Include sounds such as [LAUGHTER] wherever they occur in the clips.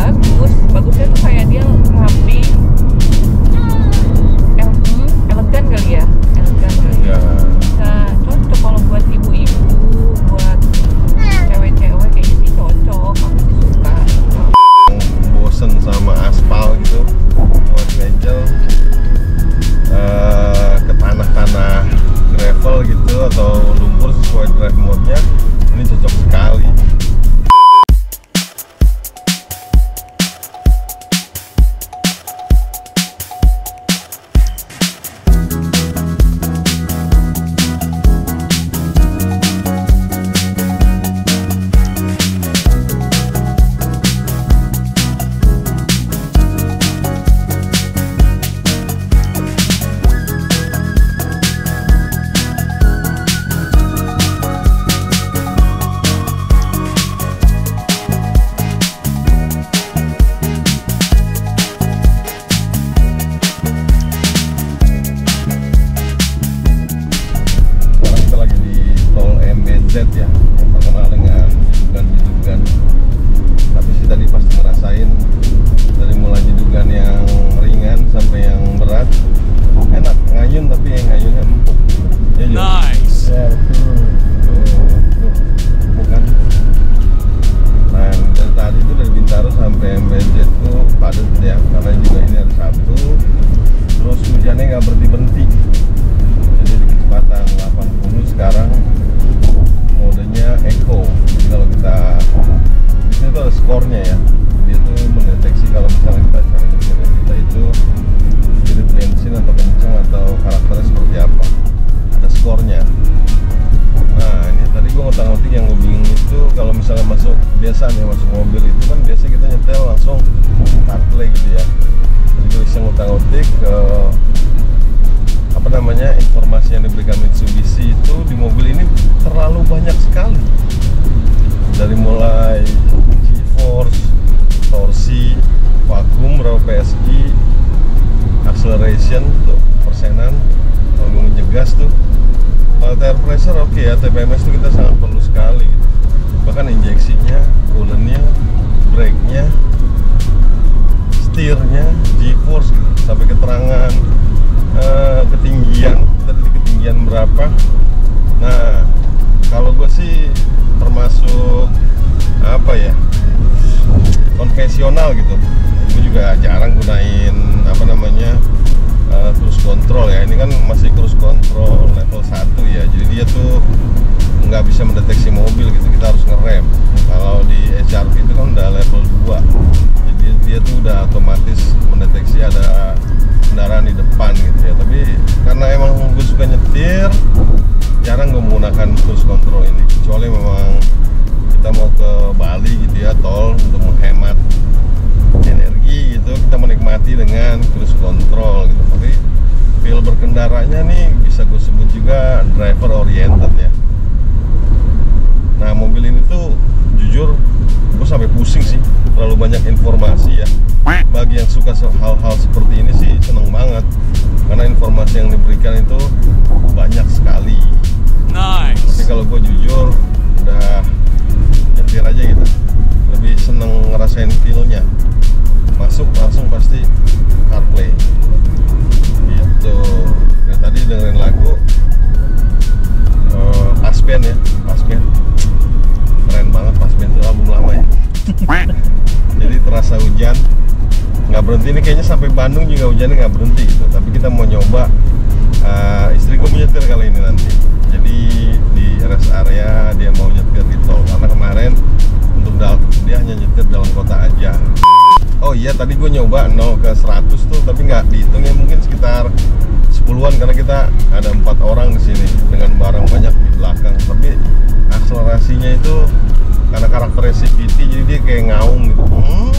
bagus. Bagusnya tuh kayak dia rapi. Ele- elegan kali ya? Elegan kali ya. Bisa cocok kalau buat ibu-ibu buat cewek-cewek kayaknya sih cocok. Aku sih suka. Bosen sama aspal gitu. Buat angel eh, ke tanah-tanah gravel gitu atau lumpur sesuai drive mode-nya skornya ya. Dia tuh mendeteksi kalau misalnya kita cara nyetirnya kita itu irit bensin atau kencang atau karakternya seperti apa. Ada skornya. Nah ini tadi gue ngotak-ngotik yang gue bingung itu kalau misalnya masuk biasa nih masuk mobil itu kan biasa kita nyetel langsung CarPlay gitu ya. Jadi gue iseng ngotak-ngotik ke apa namanya informasi yang diberikan Mitsubishi itu di mobil ini ya TPMS itu kita sangat perlu sekali. Bahkan injeksinya coolant-nya brake-nya setirnya G-force gitu. sampai keterangan eh, ketinggian. Tadi di ketinggian berapa? Nah kalau gue sih termasuk apa ya konvensional gitu. Gue juga jarang gunain apa namanya control ya. Ini kan masih cruise control level 1 ya. Jadi dia tuh nggak bisa mendeteksi mobil gitu. Kita harus ngerem. Kalau di HRV itu kan udah level 2 jadi dia tuh udah otomatis mendeteksi ada kendaraan di depan gitu ya. Tapi karena emang gue suka nyetir jarang gue menggunakan cruise control ini. Kecuali memang kita mau ke Bali gitu ya tol untuk menghemat energi gitu. Kita menikmati dengan cruise control feel berkendaranya nih bisa gue sebut juga driver oriented ya. Nah mobil ini tuh jujur gue sampai pusing sih terlalu banyak informasi ya. Bagi yang suka hal-hal seperti ini sih seneng banget. Karena informasi yang diberikan itu banyak sekali. Tapi Nice. kalau gue jujur udah nyetir aja gitu. Lebih seneng ngerasain feel-nya. Masuk langsung pasti CarPlay gitu. Tadi dengerin lagu Pasben ya. Pasben keren banget Pasben itu album lama ya. [LAUGHS] Jadi terasa hujan. Nggak berhenti ini kayaknya sampai Bandung juga hujannya nggak berhenti gitu. Tapi kita mau nyoba eh, istriku menyetir kali ini nanti. Jadi di rest area dia mau nyetir di tol. Karena kemarin untuk dal- dia hanya nyetir dalam kota aja oh iya tadi gue nyoba 0 ke 100 tuh tapi nggak dihitung ya mungkin sekitar 10-an karena kita ada empat orang di sini dengan barang banyak di belakang. Tapi akselerasinya itu karena karakternya CVT jadi dia kayak ngaung gitu. Hmm,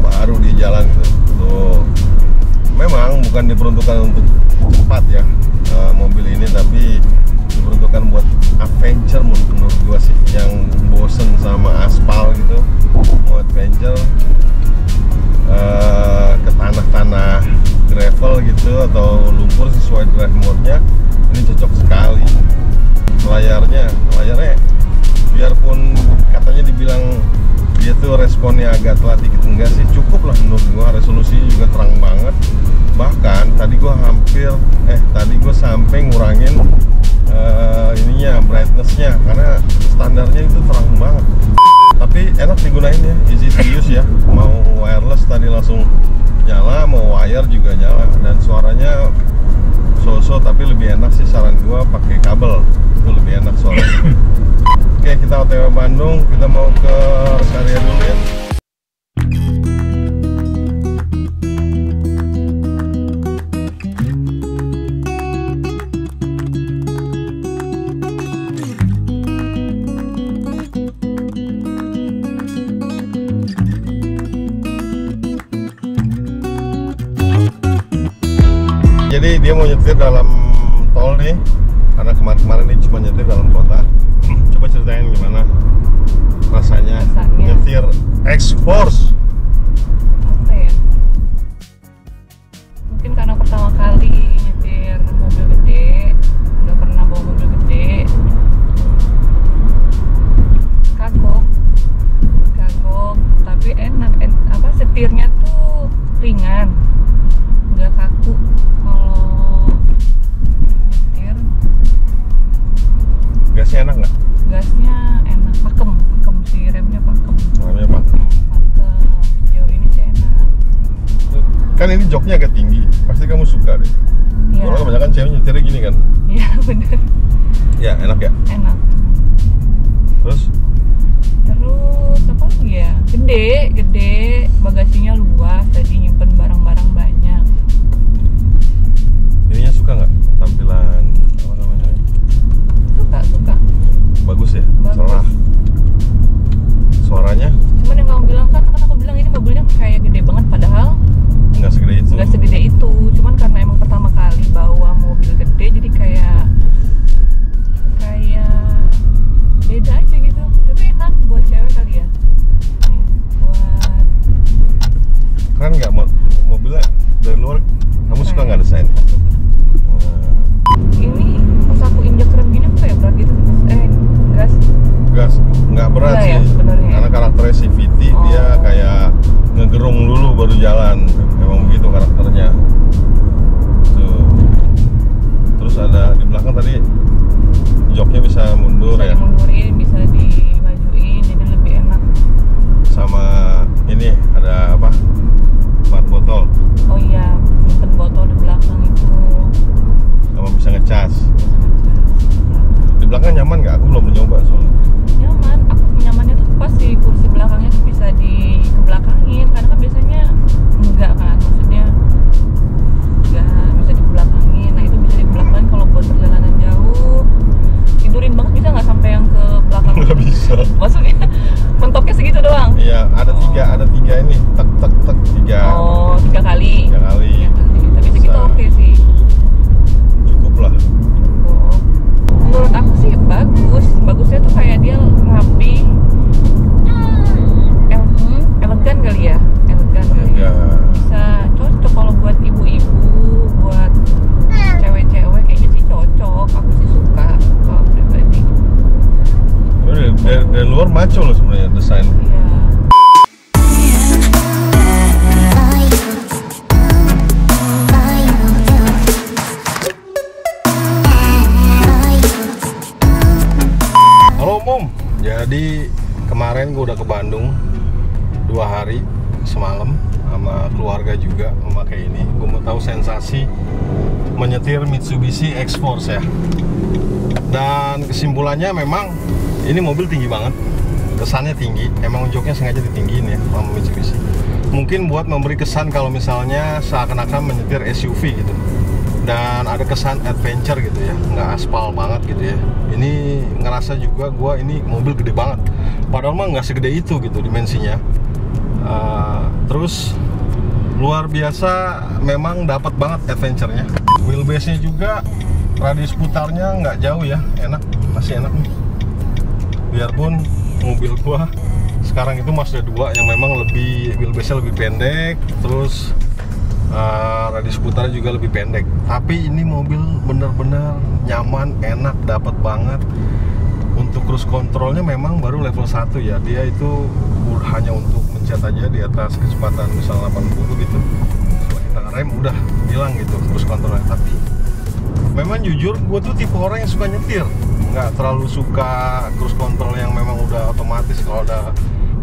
baru dia jalan gitu. Tuh. Memang bukan diperuntukkan untuk cepat ya eh, mobil ini tapi diperuntukkan buat adventure menurut, gua sih. Yang bosen sama aspal gitu mau adventure drive mode-nya ini cocok sekali. Layarnya layarnya biarpun katanya dibilang dia tuh responnya agak telat dikit enggak sih cukup lah menurut gua. Resolusinya juga terang banget. Bahkan tadi gua hampir eh tadi gua sampai ngurangin eh, ininya brightnessnya karena standarnya itu terang banget tapi lebih enak sih saran gua pakai kabel. Itu lebih enak suaranya [LAUGHS] oke kita otw Bandung kita mau ke rest area dulu ya dia mau nyetir dalam tol nih karena kemarin-kemarin dia cuma nyetir dalam kota [CLEARS THROAT] coba ceritain gimana rasanya, Rasanya. nyetir X-Force apa kan ini joknya agak tinggi. Pasti kamu suka deh. Iya. Soalnya kebanyakan cewek nyetirnya gini kan? Iya [LAUGHS] bener. Ya enak ya? Enak. Terus? Terus apa lagi ya? Gede, gede, bagasinya luas, tadi nyimpen barang-barang banyak. ininya suka nggak? Tampilan apa namanya? Suka, suka. bagus ya? Bagus. cerah baru jalan emang begitu karakternya. Tuh terus ada di belakang tadi joknya bisa mundur bisa ya? dimundurin bisa dimajuin jadi lebih enak. Sama tiga tiga ini tek tek tek tiga. Oh tiga kali. Tiga kali. Tiga kali. tapi segitu oke sih. Cukup lah. Cukup. Menurut aku sih bagus. Bagusnya tuh kayak dia rapi. Hmm, elegan kali ya? Elegan kali. Ya bisa cocok kalau buat ibu-ibu buat cewek-cewek. Kayaknya sih cocok. Aku sih suka kalau pribadi. Dari, dari, dari luar maco loh sebenarnya desain. Iya jadi kemarin gue udah ke Bandung dua hari semalam sama keluarga juga memakai ini. Gue mau tahu sensasi menyetir Mitsubishi X-Force ya. Dan kesimpulannya memang ini mobil tinggi banget, kesannya tinggi. Emang joknya sengaja ditinggiin ya sama Mitsubishi. Mungkin buat memberi kesan kalau misalnya seakan-akan menyetir SUV gitu dan ada kesan adventure gitu ya nggak aspal banget gitu ya. Ini ngerasa juga gua ini mobil gede banget. Padahal mah nggak segede itu gitu dimensinya. Uh, terus luar biasa memang dapat banget adventure-nya. Wheelbase-nya juga radius putarnya nggak jauh ya. Enak masih enak nih. Biarpun mobil gua sekarang itu Mazda 2 yang memang lebih wheelbase-nya lebih pendek terus uh, radius putarnya juga lebih pendek. Tapi ini mobil bener-bener nyaman enak dapat banget. Untuk cruise controlnya memang baru level 1 ya. Dia itu hanya untuk mencet aja di atas kecepatan misal 80 gitu. Setelah kita ngerem udah hilang gitu cruise controlnya. Tapi memang jujur gue tuh tipe orang yang suka nyetir. Nggak terlalu suka cruise control yang memang udah otomatis kalau ada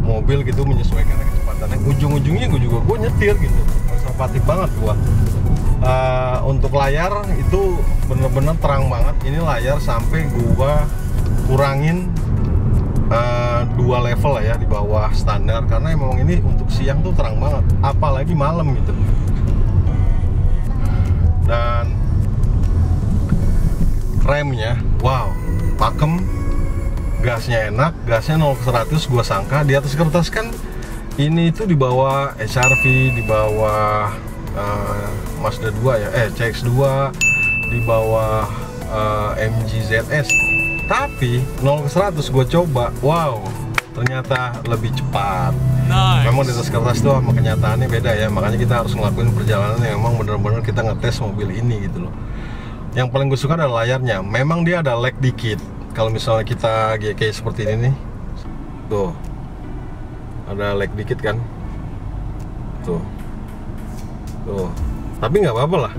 mobil gitu menyesuaikan kecepatannya ujung-ujungnya gue juga gue nyetir gitu konservatif banget gue uh, untuk layar itu bener-bener terang banget. Ini layar sampai gua kurangin uh, dua level lah ya di bawah standar. Karena emang ini untuk siang tuh terang banget apalagi malam gitu. Dan remnya wow pakem. Gasnya enak gasnya 0 ke 100 gua sangka di atas kertas kan ini itu di bawah HRV di bawah uh, Mazda 2 ya? Eh CX2 di bawah uh, MG ZS tapi 0 ke 100 gue coba wow ternyata lebih cepat. Nice. memang di atas kertas tuh sama kenyataannya beda ya makanya kita harus ngelakuin perjalanan yang memang bener-bener kita ngetes mobil ini gitu loh. Yang paling gue suka adalah layarnya. Memang dia ada lag dikit. Kalau misalnya kita GK seperti ini nih tuh ada lag dikit kan? Tuh. Tuh. Tapi nggak apa-apa lah.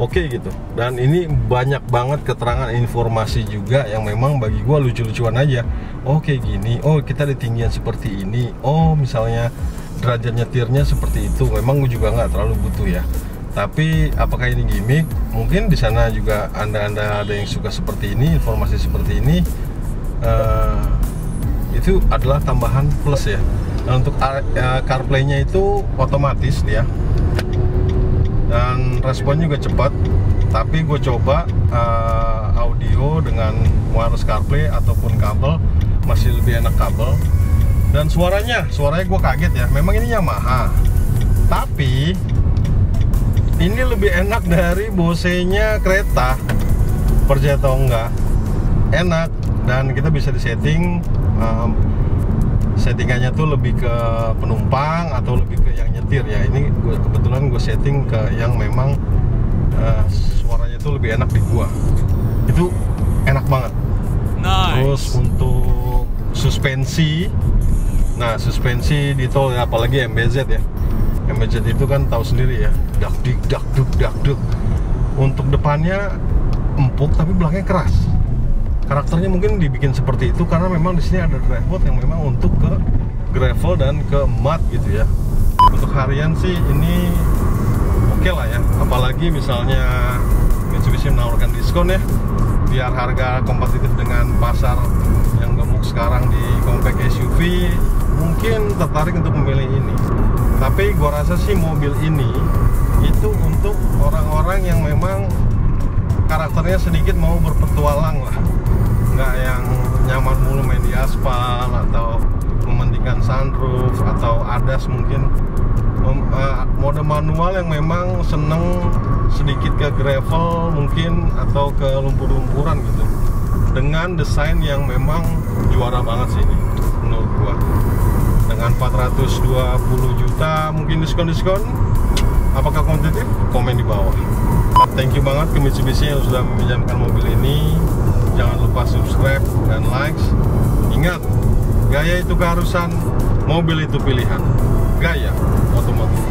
Oke okay, gitu. Dan ini banyak banget keterangan informasi juga yang memang bagi gue lucu-lucuan aja. Oh kayak gini. Oh kita di tinggian seperti ini. Oh misalnya derajat nyetirnya seperti itu. Memang gue juga nggak terlalu butuh ya. Tapi apakah ini gimmick? Mungkin di sana juga anda-anda ada yang suka seperti ini informasi seperti ini uh, itu adalah tambahan plus ya dan untuk uh, CarPlay-nya itu otomatis dia. Dan responnya juga cepat. Tapi gue coba uh, audio dengan wireless CarPlay ataupun kabel masih lebih enak kabel. Dan suaranya suaranya gue kaget ya memang ini Yamaha. Tapi ini lebih enak dari Bose-nya kereta. Percaya atau enggak enak. Dan kita bisa disetting um, settingannya tuh lebih ke penumpang atau lebih ke yang nyetir ya. Ini gua, kebetulan gue setting ke yang memang uh, suaranya tuh lebih enak di gua. Itu enak banget. Nice. terus untuk suspensi nah suspensi di tol ya, apalagi MBZ ya. MBZ itu kan tahu sendiri ya dak dik dak duk dak duk. Untuk depannya empuk tapi belakangnya keras karakternya mungkin dibikin seperti itu karena memang di sini ada mode yang memang untuk ke gravel dan ke mud gitu ya. Untuk harian sih ini oke okay lah ya. Apalagi misalnya Mitsubishi menawarkan diskon ya. Biar harga kompetitif dengan pasar yang gemuk sekarang di compact SUV mungkin tertarik untuk memilih ini. Tapi gua rasa sih mobil ini itu untuk orang-orang yang memang karakternya sedikit mau berpetualang lah. Nggak yang nyaman mulu main di aspal atau mementingkan sunroof atau adas mungkin. Uh, mode manual yang memang seneng sedikit ke gravel mungkin atau ke lumpur-lumpuran gitu. Dengan desain yang memang juara banget sih ini menurut gua. Dengan 420 juta mungkin diskon-diskon apakah kompetitif? Komen di bawah. Thank you banget ke Mitsubishi yang sudah meminjamkan mobil ini. Jangan lupa subscribe dan likes. Ingat gaya itu keharusan mobil itu pilihan. Gaya otomotif